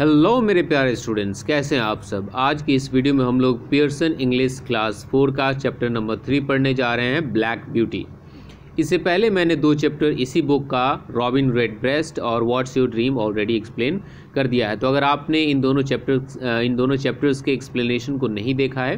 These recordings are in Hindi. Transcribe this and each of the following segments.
हेलो मेरे प्यारे स्टूडेंट्स कैसे हैं आप सब? आज की इस वीडियो में हम लोग पियर्सन इंग्लिश क्लास फोर का चैप्टर नंबर थ्री पढ़ने जा रहे हैं ब्लैक ब्यूटी इससे पहले मैंने दो चैप्टर इसी बुक का रॉबिन रेड ब्रेस्ट और what's your dream already explain कर दिया है। तो अगर आपने इन दोनों चैप्टर इन दोनों चैप्टर्स के एक्सप्लेनेशन को नहीं देखा है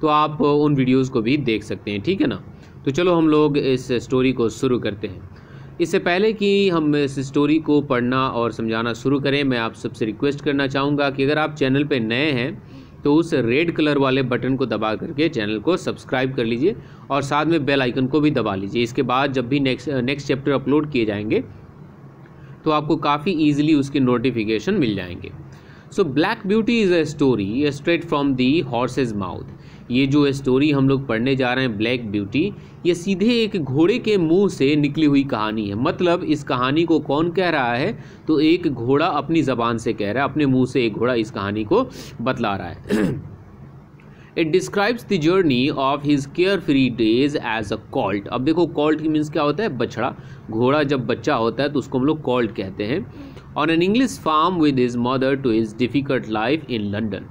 तो आप उन वीडियोज़ को भी देख सकते हैं, ठीक है ना? तो चलो हम लोग इस स्टोरी को शुरू करते हैं। इससे पहले कि हम इस स्टोरी को पढ़ना और समझाना शुरू करें, मैं आप सबसे रिक्वेस्ट करना चाहूँगा कि अगर आप चैनल पर नए हैं तो उस रेड कलर वाले बटन को दबा करके चैनल को सब्सक्राइब कर लीजिए और साथ में बेल आइकन को भी दबा लीजिए। इसके बाद जब भी नेक्स्ट नेक्स्ट चैप्टर अपलोड किए जाएँगे तो आपको काफ़ी ईजिली उसके नोटिफिकेशन मिल जाएँगे। So Black Beauty is a story straight from the horses mouth ये जो स्टोरी हम लोग पढ़ने जा रहे हैं ब्लैक ब्यूटी ये सीधे एक घोड़े के मुँह से निकली हुई कहानी है। मतलब इस कहानी को कौन कह रहा है? तो एक घोड़ा अपनी ज़बान से कह रहा है, अपने मुँह से एक घोड़ा इस कहानी को बतला रहा है। It describes the journey of his carefree days as a colt अब देखो कॉल्ट मीन्स क्या होता है? बछड़ा। घोड़ा जब बच्चा होता है तो उसको हम लोग कॉल्ट कहते हैं। On an English farm with his mother to his difficult life in London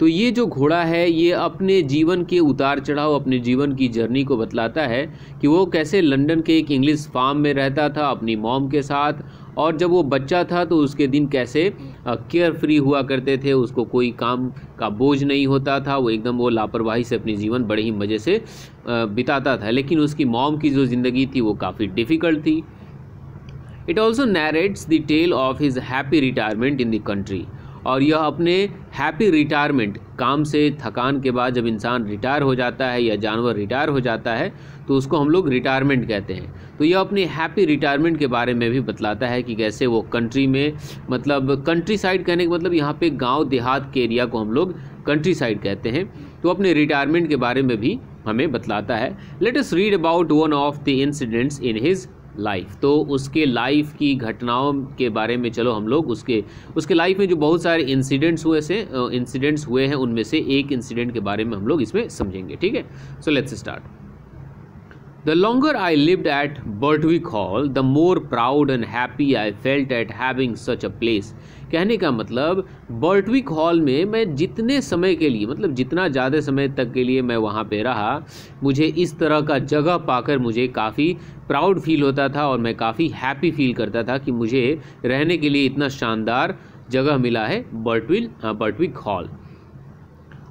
तो ये जो घोड़ा है, ये अपने जीवन के उतार चढ़ाव, अपने जीवन की जर्नी को बतलाता है कि वो कैसे लंदन के एक इंग्लिश फार्म में रहता था, अपनी मॉम के साथ, और जब वो बच्चा था तो उसके दिन कैसे केयर फ्री हुआ करते थे, उसको कोई काम का बोझ नहीं होता था, वो एकदम वो लापरवाही से अपनी जीवन बड़े ही मज़े से बिताता था। लेकिन उसकी मॉम की जो ज़िंदगी थी वो काफ़ी डिफ़िकल्ट थी। It also narrates the tale of his happy retirement in the country और यह अपने हैप्पी रिटायरमेंट काम से थकान के बाद जब इंसान रिटायर हो जाता है या जानवर रिटायर हो जाता है तो उसको हम लोग रिटायरमेंट कहते हैं। तो यह अपने हैप्पी रिटायरमेंट के बारे में भी बतलाता है कि कैसे वो कंट्री में मतलब कंट्री साइड कहने का मतलब यहाँ पे गाँव, देहात के एरिया को हम लोग कंट्री साइड कहते हैं। तो अपने रिटायरमेंट के बारे में भी हमें बतलाता है। Let read about one of the incidents in his life तो उसके लाइफ की घटनाओं के बारे में चलो हम लोग उसके उसके लाइफ में जो बहुत सारे इंसिडेंट्स हुए से इंसिडेंट्स हुए हैं, उनमें से एक इंसिडेंट के बारे में हम लोग इसमें समझेंगे, ठीक है? So let's start the longer I lived at Bertwick Hall the more proud and happy I felt at having such a place कहने का मतलब बर्टविक हॉल में मैं जितने समय के लिए मतलब जितना ज़्यादा समय तक के लिए मैं वहाँ पे रहा, मुझे इस तरह का जगह पाकर मुझे काफ़ी प्राउड फील होता था और मैं काफ़ी हैप्पी फील करता था कि मुझे रहने के लिए इतना शानदार जगह मिला है Birtwill Birtwick Hall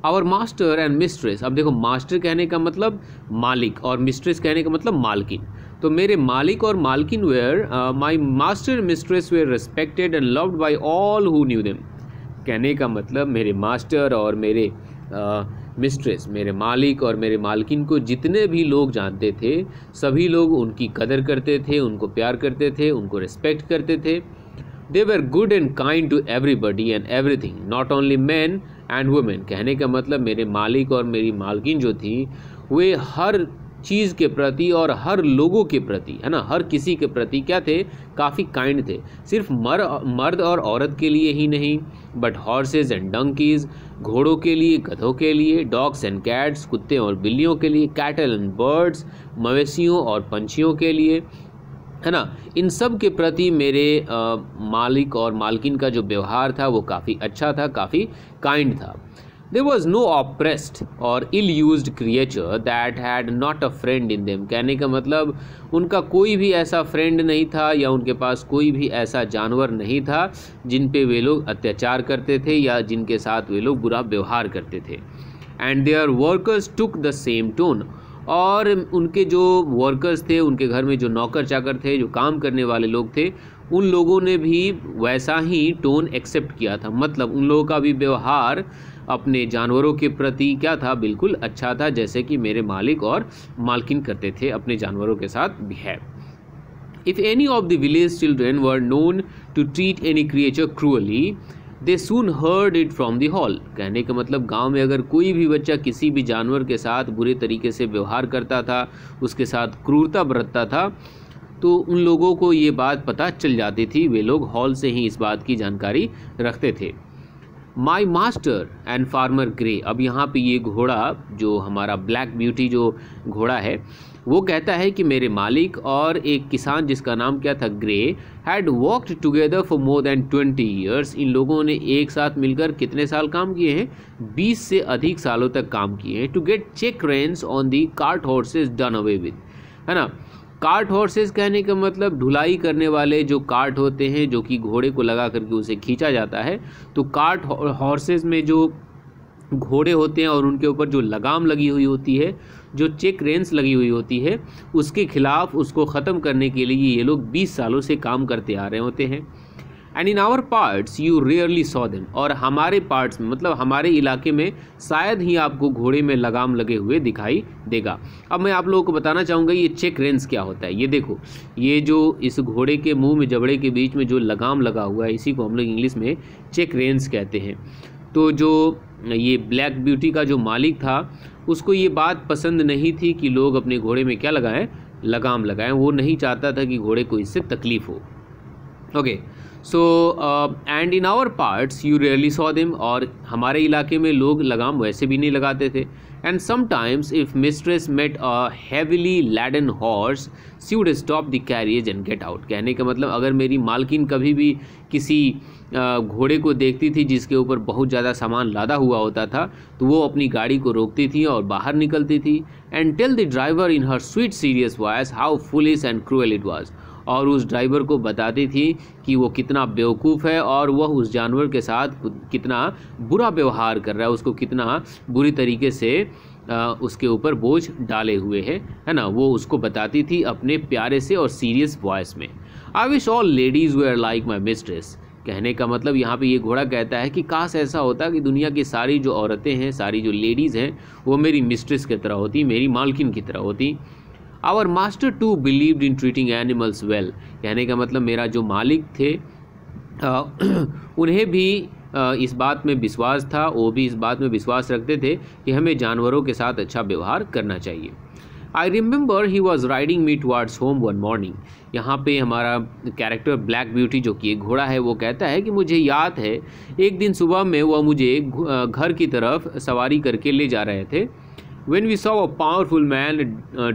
our master and mistress अब देखो मास्टर कहने का मतलब मालिक और मिस्ट्रेस कहने का मतलब मालकिन। तो मेरे मालिक और मालकिन were my master mistress were respected and loved by all who knew them कहने का मतलब मेरे मास्टर और मेरे मिस्ट्रेस मेरे मालिक और मेरे मालकिन को जितने भी लोग जानते थे, सभी लोग उनकी कदर करते थे, उनको प्यार करते थे, उनको रिस्पेक्ट करते थे। They were good and kind to everybody and everything not only man and women कहने का मतलब मेरे मालिक और मेरी मालकिन जो थी, वे हर चीज़ के प्रति और हर लोगों के प्रति, है ना, हर किसी के प्रति क्या थे? काफ़ी काइंड थे। सिर्फ़ मर, मर्द और औरत के लिए ही नहीं। बट हॉर्सेज एंड डंकीज़ घोड़ों के लिए गधों के लिए डॉग्स एंड कैट्स कुत्ते और बिल्लियों के लिए कैटल एंड बर्ड्स मवेशियों और पंछियों के लिए है ना? इन सब के प्रति मेरे आ, मालिक और मालकिन का जो व्यवहार था वो काफ़ी अच्छा था काफ़ी काइंड था। देर was no oppressed or ill used creature that had not a friend in them कहने का मतलब उनका कोई भी ऐसा फ्रेंड नहीं था या उनके पास कोई भी ऐसा जानवर नहीं था जिन पे वे लोग अत्याचार करते थे या जिनके साथ वे लोग बुरा व्यवहार करते थे। And their workers took the same tone और उनके जो वर्कर्स थे, उनके घर में जो नौकर चाकर थे, जो काम करने वाले लोग थे उन लोगों ने भी वैसा ही टोन एक्सेप्ट किया था। मतलब उन लोगों का भी व्यवहार अपने जानवरों के प्रति क्या था? बिल्कुल अच्छा था, जैसे कि मेरे मालिक और मालकिन करते थे अपने जानवरों के साथ behave. If any of the village children were known to treat any creature cruelly they soon heard it from the Hall कहने का मतलब गाँव में अगर कोई भी बच्चा किसी भी जानवर के साथ बुरे तरीके से व्यवहार करता था, उसके साथ क्रूरता बरतता था तो उन लोगों को ये बात पता चल जाती थी। वे लोग हॉल से ही इस बात की जानकारी रखते थे। My master and farmer Grey अब यहाँ पे ये घोड़ा जो हमारा ब्लैक ब्यूटी जो घोड़ा है, वो कहता है कि मेरे मालिक और एक किसान जिसका नाम क्या था Grey had worked together for more than twenty years इन लोगों ने एक साथ मिलकर कितने साल काम किए हैं? बीस से अधिक सालों तक काम किए हैं। To get check reins on the cart horses done away with है ना? कार्ट हॉर्सेस कहने का मतलब ढुलाई करने वाले जो कार्ट होते हैं, जो कि घोड़े को लगा करके उसे खींचा जाता है तो कार्ट हॉर्सेस में जो घोड़े होते हैं और उनके ऊपर जो लगाम लगी हुई होती है, जो चेक रेंस लगी हुई होती है, उसके खिलाफ उसको ख़त्म करने के लिए ये लोग 20 सालों से काम करते आ रहे होते हैं। And in our parts you rarely saw them और हमारे पार्ट्स मतलब हमारे इलाके में शायद ही आपको घोड़े में लगाम लगे हुए दिखाई देगा। अब मैं आप लोगों को बताना चाहूँगा, ये चेक रेंस क्या होता है? ये देखो, ये जो इस घोड़े के मुँह में, जबड़े के बीच में जो लगाम लगा हुआ है, इसी को हम लोग इंग्लिश में चेक रेंस कहते हैं। तो जो ये ब्लैक ब्यूटी का जो मालिक था, उसको ये बात पसंद नहीं थी कि लोग अपने घोड़े में क्या लगाएँ? लगाम लगाएँ। वो नहीं चाहता था कि घोड़े को इससे तकलीफ़ हो। Okay so and in our parts you really saw them और हमारे इलाके में लोग लगाम वैसे भी नहीं लगाते थे। And sometimes if mistress met a heavily laden horse she would stop the carriage and get out कहने का मतलब अगर मेरी मालकिन कभी भी किसी घोड़े को देखती थी जिसके ऊपर बहुत ज़्यादा सामान लादा हुआ होता था तो वो अपनी गाड़ी को रोकती थी और बाहर निकलती थी। And tell the driver in her sweet serious voice how foolish and cruel it was और उस ड्राइवर को बताती थी कि वो कितना बेवकूफ़ है और वह उस जानवर के साथ कितना बुरा व्यवहार कर रहा है, उसको कितना बुरी तरीके से उसके ऊपर बोझ डाले हुए है है ना? वो उसको बताती थी अपने प्यारे से और सीरियस वॉइस में। I wish all ladies were like my mistress कहने का मतलब यहाँ पे ये घोड़ा कहता है कि काश ऐसा होता कि दुनिया की सारी जो औरतें हैं, सारी जो लेडीज़ हैं, वो मेरी मिस्ट्रेस की तरह होती, मेरी मालकिन की तरह होती। Our master too believed in treating animals well कहने का मतलब मेरा जो मालिक थे उन्हें भी इस बात में विश्वास था, वो भी इस बात में विश्वास रखते थे कि हमें जानवरों के साथ अच्छा व्यवहार करना चाहिए। I remember he was riding me towards home one morning यहाँ पे हमारा कैरेक्टर ब्लैक ब्यूटी जो कि एक घोड़ा है, वो कहता है कि मुझे याद है, एक दिन सुबह में वह मुझे घर की तरफ़ सवारी करके ले जा रहे थे। When we saw a powerful man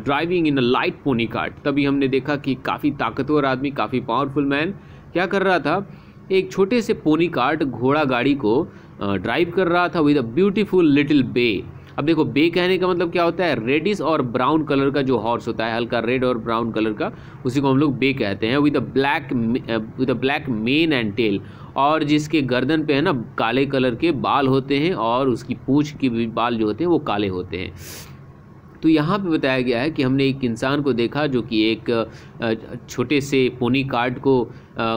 driving in a light pony cart तभी हमने देखा कि काफ़ी ताकतवर आदमी, काफ़ी पावरफुल मैन क्या कर रहा था? एक छोटे से पोनी कार्ट घोड़ा गाड़ी को ड्राइव कर रहा था with a beautiful little bay अब देखो, बे कहने का मतलब क्या होता है? रेडिस और ब्राउन कलर का जो हॉर्स होता है, हल्का रेड और ब्राउन कलर का, उसी को हम लोग बे कहते हैं with a black with a black mane and tail और जिसके गर्दन पे है ना, काले कलर के बाल होते हैं और उसकी पूँछ के भी बाल जो होते हैं, वो काले होते हैं। तो यहाँ पे बताया गया है कि हमने एक इंसान को देखा जो कि एक छोटे से पोनी कार्ड को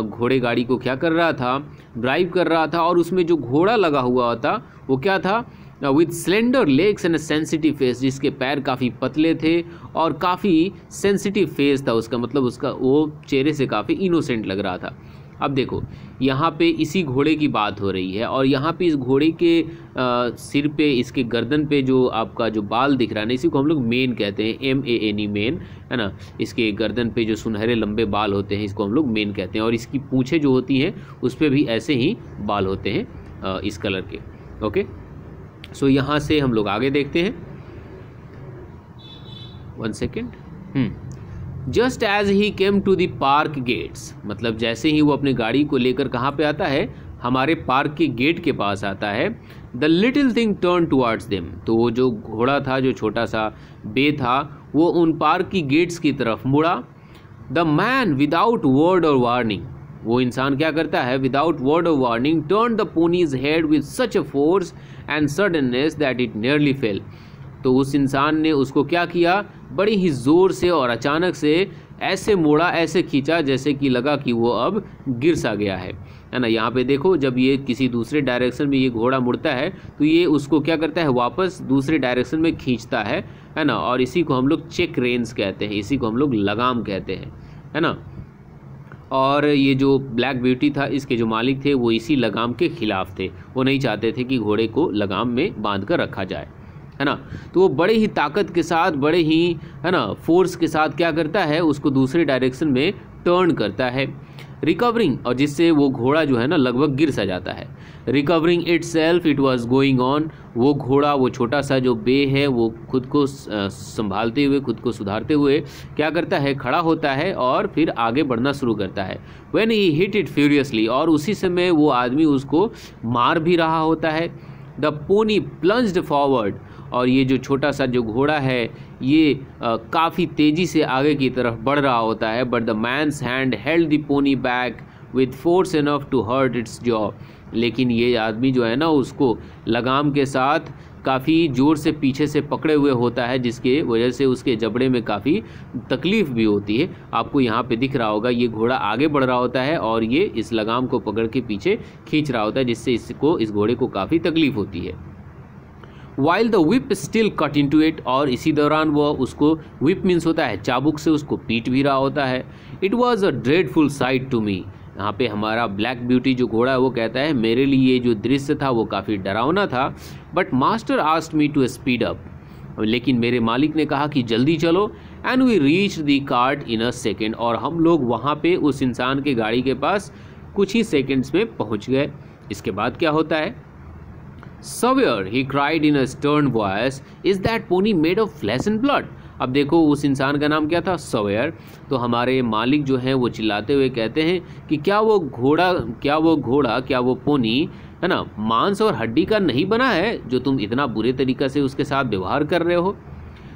घोड़े गाड़ी को क्या कर रहा था? ड्राइव कर रहा था और उसमें जो घोड़ा लगा हुआ था, वो क्या था? With slender legs and sensitive face जिसके पैर काफ़ी पतले थे और काफ़ी सेंसिटिव फेस था उसका मतलब उसका वो चेहरे से काफ़ी इनोसेंट लग रहा था। अब देखो यहाँ पे इसी घोड़े की बात हो रही है और यहाँ पे इस घोड़े के आ, सिर पे इसके गर्दन पे जो आपका जो बाल दिख रहा है ना इसी को हम लोग मेन कहते हैं M A N E mane है ना? इसके गर्दन पे जो सुनहरे लंबे बाल होते हैं इसको हम लोग मेन कहते हैं और इसकी पूँछें जो होती हैं उस पर भी ऐसे ही बाल होते हैं आ, इस कलर के ओके? सो so, यहाँ से हम लोग आगे देखते हैं। One second just as he came to the park gates मतलब जैसे ही वो अपनी गाड़ी को लेकर कहाँ पे आता है हमारे पार्क के गेट के पास आता है the little thing turn towards them तो वो जो घोड़ा था जो छोटा सा बे था वो उन पार्क की गेट्स की तरफ़ मुड़ा। The man without word or warning वो इंसान क्या करता है? Without word of warning turn the pony's head with such a force and suddenness that it nearly fell तो उस इंसान ने उसको क्या किया? बड़ी ही ज़ोर से और अचानक से ऐसे मोड़ा, ऐसे खींचा, जैसे कि लगा कि वो अब गिर सा गया है। है ना? यहाँ पे देखो, जब ये किसी दूसरे डायरेक्शन में ये घोड़ा मुड़ता है तो ये उसको क्या करता है? वापस दूसरे डायरेक्शन में खींचता है है ना? और इसी को हम लोग चेक रेंस कहते हैं, इसी को हम लोग लगाम कहते हैं, है ना? और ये जो ब्लैक ब्यूटी था, इसके जो मालिक थे, वो इसी लगाम के ख़िलाफ़ थे। वो नहीं चाहते थे कि घोड़े को लगाम में बाँध कर रखा जाए। है ना? तो वो बड़े ही ताकत के साथ, बड़े ही, है ना फोर्स के साथ क्या करता है? उसको दूसरे डायरेक्शन में टर्न करता है। रिकवरिंग और जिससे वो घोड़ा जो है ना, लगभग गिर सा जाता है। Recovering itself it was going on वो घोड़ा, वो छोटा सा जो बे है, वो खुद को संभालते हुए, खुद को सुधारते हुए क्या करता है? खड़ा होता है और फिर आगे बढ़ना शुरू करता है। When he hit it furiously और उसी समय वो आदमी उसको मार भी रहा होता है। द पोनी प्लंज्ड फॉरवर्ड और ये जो छोटा सा जो घोड़ा है, ये काफ़ी तेज़ी से आगे की तरफ़ बढ़ रहा होता है but the man's hand held the pony back with force enough to hurt its jaw लेकिन ये आदमी जो है ना, उसको लगाम के साथ काफ़ी ज़ोर से पीछे से पकड़े हुए होता है, जिसके वजह से उसके जबड़े में काफ़ी तकलीफ़ भी होती है। आपको यहाँ पे दिख रहा होगा, ये घोड़ा आगे बढ़ रहा होता है और ये इस लगाम को पकड़ के पीछे खींच रहा होता है, जिससे इसको, इस घोड़े को काफ़ी तकलीफ़ होती है। While the whip still cut in to it और इसी दौरान वह उसको विप मीन्स होता है, चाबुक से उसको पीट भी रहा होता है। It was a dreadful sight to me यहाँ पे हमारा ब्लैक ब्यूटी जो घोड़ा है, वो कहता है, मेरे लिए ये जो दृश्य था, वो काफ़ी डरावना था but master asked me to speed up लेकिन मेरे मालिक ने कहा कि जल्दी चलो। And we reach the cart in a second और हम लोग वहाँ पे उस इंसान के गाड़ी के पास कुछ ही सेकेंड्स में पहुँच गए। इसके बाद क्या होता है? Sawyer he cried in a stern voice is that pony made of flesh and blood अब देखो, उस इंसान का नाम क्या था? सवेयर तो हमारे मालिक जो हैं, वो चिल्लाते हुए कहते हैं कि क्या वो घोड़ा, क्या वो घोड़ा, क्या वो पोनी, है ना, मांस और हड्डी का नहीं बना है, जो तुम इतना बुरे तरीक़े से उसके साथ व्यवहार कर रहे हो?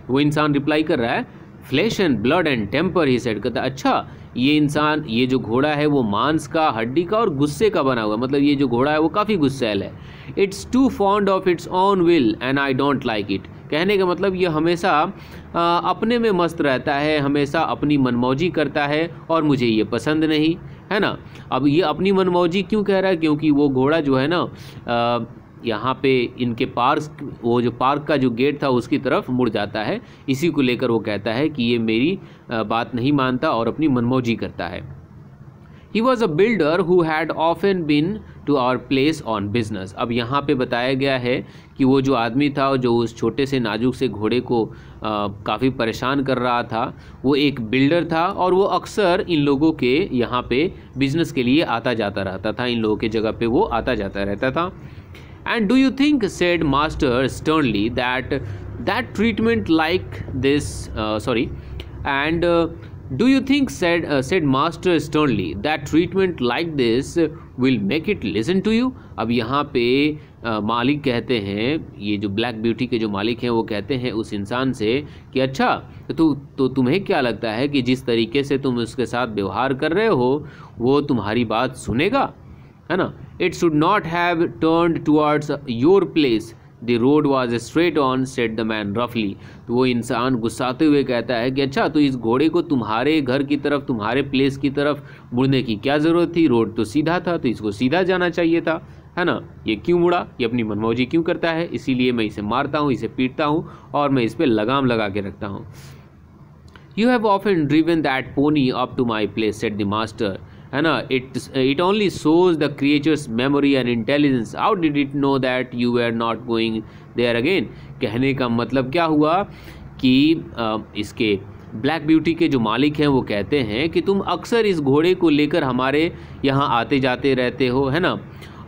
वो इंसान रिप्लाई कर रहा है flesh and blood and temper he said कहता अच्छा ये इंसान, ये जो घोड़ा है, वो मांस का, हड्डी का और गुस्से का बना हुआ मतलब ये जो घोड़ा है, वो काफ़ी गुस्सैल है। It's too fond of its own will and I don't like it कहने का मतलब ये हमेशा अपने में मस्त रहता है, हमेशा अपनी मनमौजी करता है और मुझे ये पसंद नहीं, है ना? अब ये अपनी मनमौजी क्यों कह रहा है? क्योंकि वो घोड़ा जो है ना यहाँ पे इनके पार्क, वो जो पार्क का जो गेट था उसकी तरफ़ मुड़ जाता है। इसी को लेकर वो कहता है कि ये मेरी बात नहीं मानता और अपनी मनमौजी करता है। He was a builder who had often been to our place on business अब यहाँ पे बताया गया है कि वो जो आदमी था, जो उस छोटे से नाजुक से घोड़े को काफ़ी परेशान कर रहा था, वो एक बिल्डर था और वो अक्सर इन लोगों के यहाँ पे बिज़नेस के लिए आता जाता रहता था। इन लोगों के जगह पे वो आता जाता रहता था। And do you think, said Master sternly, that that treatment like this, uh, sorry, and uh, do you think, said uh, said Master sternly, that treatment like this will make it listen to you? अब यहाँ पे आ, मालिक कहते हैं ये जो ब्लैक ब्यूटी के जो मालिक हैं वो कहते हैं उस इंसान से कि अच्छा तो तो तुम्हें क्या लगता है कि जिस तरीके से तुम उसके साथ व्यवहार कर रहे हो वो तुम्हारी बात सुनेगा है ना? It should not have turn towards your place the road was straight on said the man रफली तो वो इंसान गुस्साते हुए कहता है कि अच्छा तो इस घोड़े को तुम्हारे घर की तरफ़, तुम्हारे प्लेस की तरफ़ मुड़ने की क्या ज़रूरत थी? रोड तो सीधा था तो इसको सीधा जाना चाहिए था, है ना? ये क्यों मुड़ा? ये अपनी मनमौजी क्यों करता है? इसीलिए मैं इसे मारता हूँ, इसे पीटता हूँ और मैं इस पर लगाम लगा के रखता हूँ। You have often driven that pony up to my place said the master है ना? It it only shows the creature's memory and intelligence how did it know that you are not going there again कहने का मतलब क्या हुआ? कि आ, इसके ब्लैक ब्यूटी के जो मालिक हैं वो कहते हैं कि तुम अक्सर इस घोड़े को लेकर हमारे यहाँ आते जाते रहते हो है ना?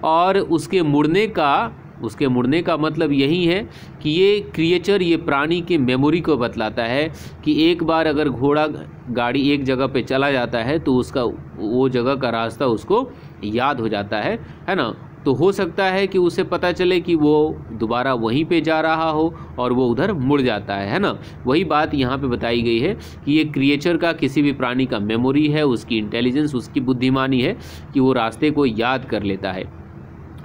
और उसके मुड़ने का उसके मुड़ने का मतलब यही है कि ये क्रिएचर ये प्राणी के मेमोरी को बतलाता है कि एक बार अगर घोड़ा गाड़ी एक जगह पे चला जाता है तो उसका वो जगह का रास्ता उसको याद हो जाता है है ना? तो हो सकता है कि उसे पता चले कि वो दोबारा वहीं पे जा रहा हो और वो उधर मुड़ जाता है है ना? वही बात यहाँ पे बताई गई है कि ये क्रिएचर का किसी भी प्राणी का मेमोरी है, उसकी इंटेलिजेंस उसकी बुद्धिमानी है कि वो रास्ते को याद कर लेता है।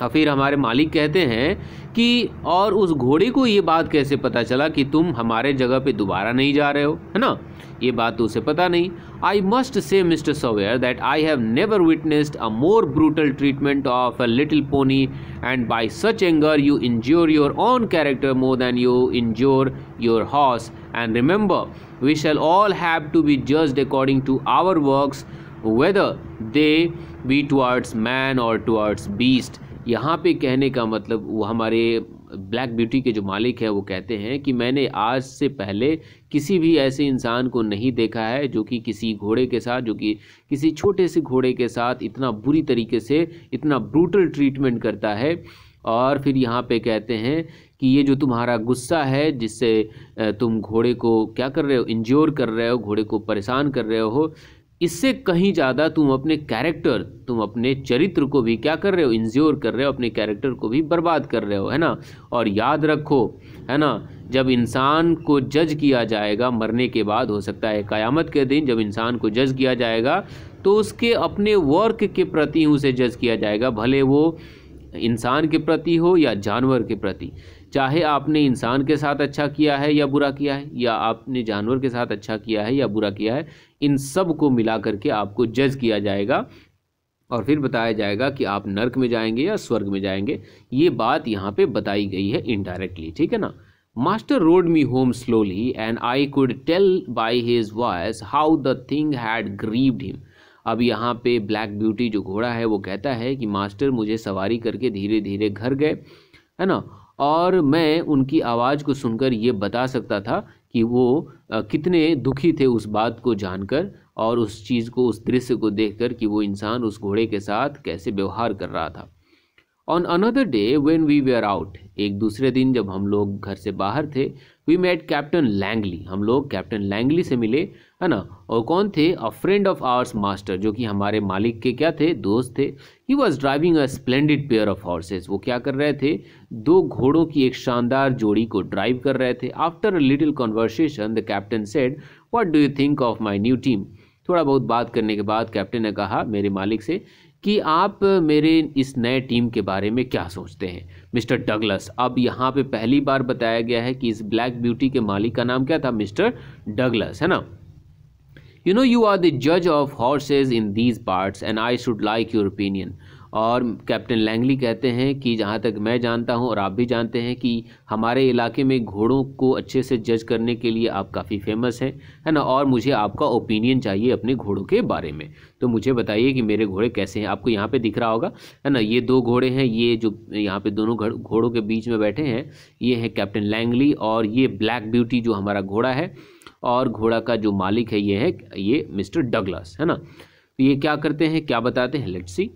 और फिर हमारे मालिक कहते हैं कि, और उस घोड़े को ये बात कैसे पता चला कि तुम हमारे जगह पे दोबारा नहीं जा रहे हो? है ना? ये बात तो उसे पता नहीं। I must say Mister Sawyer that I have never witnessed a more brutal treatment of a little pony and by such anger you injure your own character more than you injure your horse and remember we shall all have to be judged according to our works whether they be towards man or towards beast यहाँ पे कहने का मतलब वो हमारे ब्लैक ब्यूटी के जो मालिक है, वो कहते हैं कि मैंने आज से पहले किसी भी ऐसे इंसान को नहीं देखा है जो कि किसी घोड़े के साथ, जो कि किसी छोटे से घोड़े के साथ इतना बुरी तरीके से, इतना ब्रूटल ट्रीटमेंट करता है। और फिर यहाँ पे कहते हैं कि ये जो तुम्हारा गुस्सा है, जिससे तुम घोड़े को क्या कर रहे हो? इंज्योर कर रहे हो, घोड़े को परेशान कर रहे हो इससे कहीं ज़्यादा तुम अपने कैरेक्टर तुम अपने चरित्र को भी क्या कर रहे हो? इंज्योर कर रहे हो, अपने कैरेक्टर को भी बर्बाद कर रहे हो, है ना? और याद रखो, है ना? जब इंसान को जज किया जाएगा, मरने के बाद, हो सकता है क़यामत के दिन जब इंसान को जज किया जाएगा तो उसके अपने वर्क के प्रति उसे जज किया जाएगा, भले वो इंसान के प्रति हो या जानवर के प्रति। चाहे आपने इंसान के साथ अच्छा किया है या बुरा किया है, या आपने जानवर के साथ अच्छा किया है या बुरा किया है, इन सबको मिला करके आपको जज किया जाएगा और फिर बताया जाएगा कि आप नर्क में जाएँगे या स्वर्ग में जाएँगे। ये बात यहाँ पे बताई गई है इनडायरेक्टली ठीक है ना? Master rode me home slowly and I could tell by his voice how the thing had grieved him अब यहाँ पे ब्लैक ब्यूटी जो घोड़ा है, वो कहता है कि मास्टर मुझे सवारी करके धीरे धीरे घर गए, है ना? और मैं उनकी आवाज़ को सुनकर ये बता सकता था कि वो कितने दुखी थे उस बात को जानकर और उस चीज़ को, उस दृश्य को देखकर कि वो इंसान उस घोड़े के साथ कैसे व्यवहार कर रहा था। On another day when we were out एक दूसरे दिन जब हम लोग घर से बाहर थे वी मेट कैप्टन लैंगली हम लोग कैप्टन लैंगली से मिले, है ना? और कौन थे? A friend of ours master जो कि हमारे मालिक के क्या थे? दोस्त थे। He was driving a splendid pair of horses वो क्या कर रहे थे? दो घोड़ों की एक शानदार जोड़ी को ड्राइव कर रहे थे। After a little conversation the captain said what do you think of my new team थोड़ा बहुत बात करने के बाद कैप्टन ने कहा, मेरे मालिक से कि आप मेरे इस नए टीम के बारे में क्या सोचते हैं? मिस्टर डगलस, अब यहाँ पे पहली बार बताया गया है कि इस ब्लैक ब्यूटी के मालिक का नाम क्या था? मिस्टर डगलस, है ना? You know you are the जज of horses in these parts and I should like your opinion और कैप्टन लैंगली कहते हैं कि जहाँ तक मैं जानता हूँ और आप भी जानते हैं कि हमारे इलाके में घोड़ों को अच्छे से जज करने के लिए आप काफ़ी फ़ेमस हैं, है ना? और मुझे आपका ओपिनियन चाहिए अपने घोड़ों के बारे में। तो मुझे बताइए कि मेरे घोड़े कैसे हैं? आपको यहाँ पे दिख रहा होगा, है ना? ये दो घोड़े हैं, ये जो यहाँ पे दोनों घोड़ों के बीच में बैठे हैं, ये हैं कैप्टन लैंगली और ये ब्लैक ब्यूटी जो हमारा घोड़ा है और घोड़ा का जो मालिक है, ये है, ये मिस्टर डगलस, है ना? तो ये क्या करते हैं, क्या बताते हैं? Let's see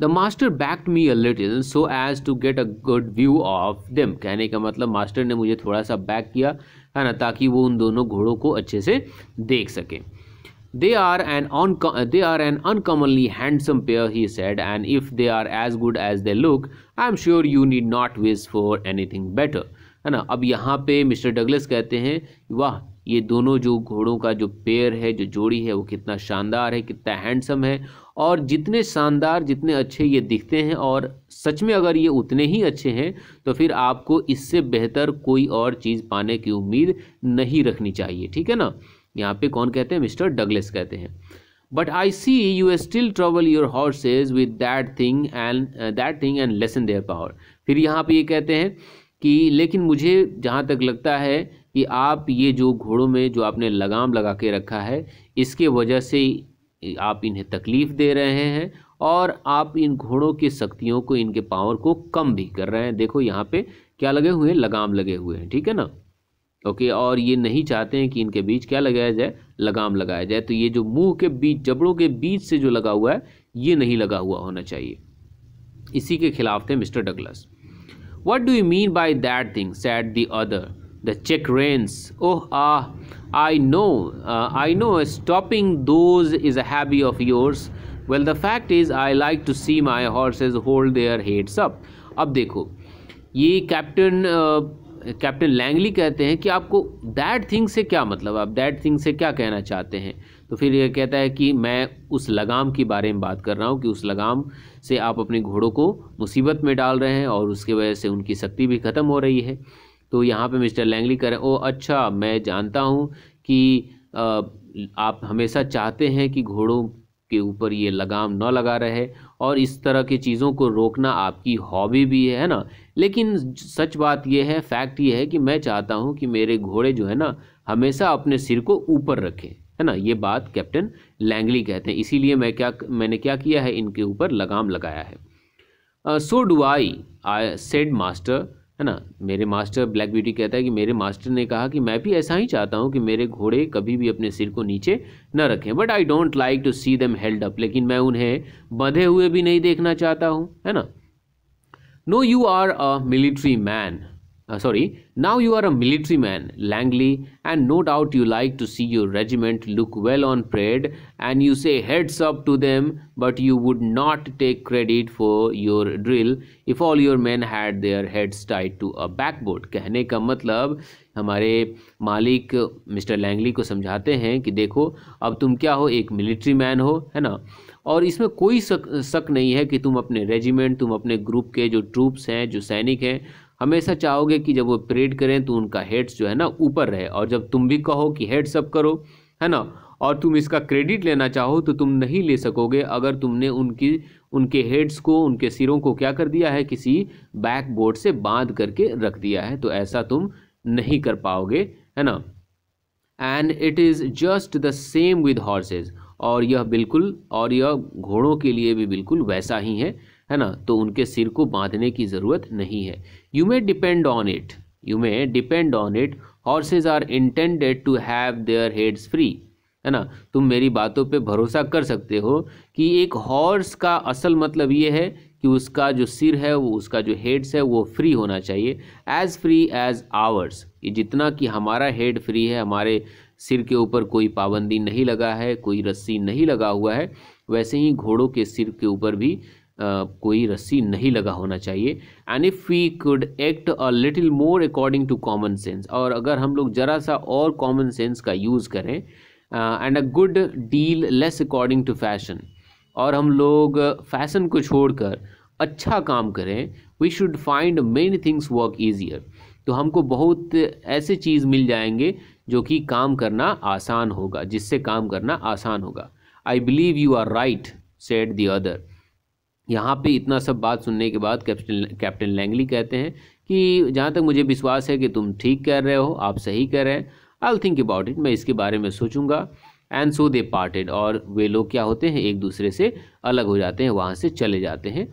the master backed me a little so as to get a good view of them कहने का मतलब मास्टर ने मुझे थोड़ा सा बैक किया, है ना, ताकि वो उन दोनों घोड़ों को अच्छे से देख सकें। They are an they are an uncommonly handsome pair he said and if they are as good as they look I am sure you need not wish for anything better है ना, अब यहाँ पे मिस्टर डगलस कहते हैं, वाह ये दोनों जो घोड़ों का जो पेयर है, जो जोड़ी है, वो कितना शानदार है, कितना हैंडसम है। और जितने शानदार, जितने अच्छे ये दिखते हैं और सच में अगर ये उतने ही अच्छे हैं तो फिर आपको इससे बेहतर कोई और चीज़ पाने की उम्मीद नहीं रखनी चाहिए, ठीक है ना? यहाँ पे कौन कहते हैं? मिस्टर डगलेस कहते हैं। But I see you still travel your horses with that thing and that thing and lessen their power फिर यहाँ पे ये कहते हैं कि, लेकिन मुझे जहाँ तक लगता है कि आप ये जो घोड़ों में जो आपने लगाम लगा के रखा है, इसके वजह से आप इन्हें तकलीफ़ दे रहे हैं और आप इन घोड़ों की शक्तियों को, इनके पावर को कम भी कर रहे हैं। देखो यहाँ पे क्या लगे हुए हैं? लगाम लगे हुए हैं, ठीक है ना? ओके, और ये नहीं चाहते हैं कि इनके बीच क्या लगाया जाए? लगाम लगाया जाए। तो ये जो मुँह के बीच, जबड़ों के बीच से जो लगा हुआ है, ये नहीं लगा हुआ होना चाहिए। इसी के खिलाफ थे Mister Douglas. What do you mean by that thing said the other check reins. Oh, ah, I know, uh, I know, stopping those is a hobby of yours. Well, the fact is, I like to see my horses hold their heads up. अब देखो ये कैप्टन कैप्टन लैंगली कहते हैं कि आपको दैट थिंग से क्या मतलब आप दैट थिंग से क्या कहना चाहते हैं तो फिर ये कहता है कि मैं उस लगाम के बारे में बात कर रहा हूँ कि उस लगाम से आप अपने घोड़ों को मुसीबत में डाल रहे हैं और उसकी वजह से उनकी शक्ति भी ख़त्म हो रही है तो यहाँ पे मिस्टर लैंगली कह रहे हैं ओ अच्छा मैं जानता हूँ कि आ, आप हमेशा चाहते हैं कि घोड़ों के ऊपर ये लगाम न लगा रहे और इस तरह की चीज़ों को रोकना आपकी हॉबी भी है ना? लेकिन सच बात यह है फैक्ट ये है कि मैं चाहता हूँ कि मेरे घोड़े जो है ना हमेशा अपने सिर को ऊपर रखें है ना? ये बात कैप्टन लैंगली कहते हैं। इसीलिए मैं क्या मैंने क्या किया है? इनके ऊपर लगाम लगाया है। So do I I said master है ना? मेरे मास्टर ब्लैक ब्यूटी कहता है कि मेरे मास्टर ने कहा कि मैं भी ऐसा ही चाहता हूँ कि मेरे घोड़े कभी भी अपने सिर को नीचे न रखें but I don't like to see them held up लेकिन मैं उन्हें बंधे हुए भी नहीं देखना चाहता हूँ, है ना? No you are a military man uh, sorry now you are a military man langley and no doubt you like to see your regiment look well on parade and you say heads up to them but you would not take credit for your drill if all your men had their heads tied to a backboard कहने का मतलब हमारे मालिक मिस्टर लैंगली को समझाते हैं कि देखो अब तुम क्या हो एक मिलिट्री मैन हो है ना और इसमें कोई शक शक नहीं है कि तुम अपने रेजिमेंट तुम अपने ग्रुप के जो ट्रूप्स हैं जो सैनिक हैं हमेशा चाहोगे कि जब वो परेड करें तो उनका हेड्स जो है ना ऊपर रहे और जब तुम भी कहो कि हेड्स अप करो, है ना? और तुम इसका क्रेडिट लेना चाहो तो तुम नहीं ले सकोगे अगर तुमने उनकी, उनके हेड्स को, उनके सिरों को क्या कर दिया है? किसी बैक बोर्ड से बाँध करके रख दिया है तो ऐसा तुम नहीं कर पाओगे, है ना? And it is just the same with horses और यह बिल्कुल, और यह घोड़ों के लिए भी बिल्कुल वैसा ही है। है ना? तो उनके सिर को बांधने की ज़रूरत नहीं है। You may depend on it you may depend on it horses are intended to have their heads free है ना? तुम मेरी बातों पे भरोसा कर सकते हो कि एक हॉर्स का असल मतलब ये है कि उसका जो सिर है, वो उसका जो हेड्स है, वो फ्री होना चाहिए। एज़ फ्री एज़ आवर्स कि जितना कि हमारा हेड फ्री है, हमारे सिर के ऊपर कोई पाबंदी नहीं लगा है, कोई रस्सी नहीं लगा हुआ है, वैसे ही घोड़ों के सिर के ऊपर भी कोई रस्सी नहीं लगा होना चाहिए। And if we could act a little more according to common sense और अगर हम लोग ज़रा सा और कॉमन सेंस का यूज़ करें and a good deal less according to fashion और हम लोग फ़ैशन को छोड़कर अच्छा काम करें we should find many things work easier तो हमको बहुत ऐसे चीज़ मिल जाएँगे जो कि काम करना आसान होगा, जिससे काम करना आसान होगा। I believe you are right said the other यहाँ पे इतना सब बात सुनने के बाद कैप्टन कैप्टन लैंगली कहते हैं कि जहाँ तक मुझे विश्वास है कि तुम ठीक कर रहे हो, आप सही कह रहे हैं। आई थिंक अबाउट इट मैं इसके बारे में सोचूँगा। एंड सो दे पार्टेड और वे लोग क्या होते हैं? एक दूसरे से अलग हो जाते हैं, वहाँ से चले जाते हैं।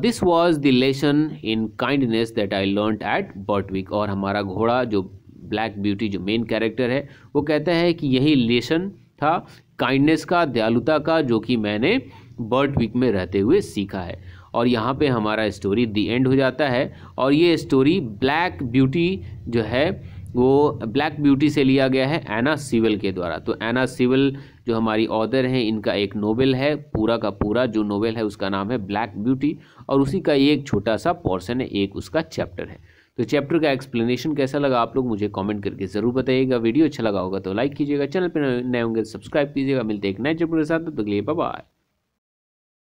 This was the lesson in kindness that I learn at Birtwick और हमारा घोड़ा जो ब्लैक ब्यूटी जो मेन कैरेक्टर है, वो कहता है कि यही लेसन था काइंडनेस का, दयालुता का, जो कि मैंने बर्ड वीक में रहते हुए सीखा है। और यहाँ पे हमारा स्टोरी दी एंड हो जाता है। और ये स्टोरी ब्लैक ब्यूटी जो है, वो ब्लैक ब्यूटी से लिया गया है एना सिविल के द्वारा। तो एना सिविल जो हमारी ऑदर हैं, इनका एक नोवेल है, पूरा का पूरा जो नोवेल है, उसका नाम है ब्लैक ब्यूटी और उसी का एक छोटा सा पोर्सन है, एक उसका चैप्टर है। तो चैप्टर का एक्सप्लेनेशन कैसा लगा आप लोग, मुझे कमेंट करके ज़रूर बताइएगा। वीडियो अच्छा लगा होगा तो लाइक कीजिएगा, चैनल पर नए होंगे सब्सक्राइब कीजिएगा। मिलते एक नए चैप्टर के साथ तो अगले बाय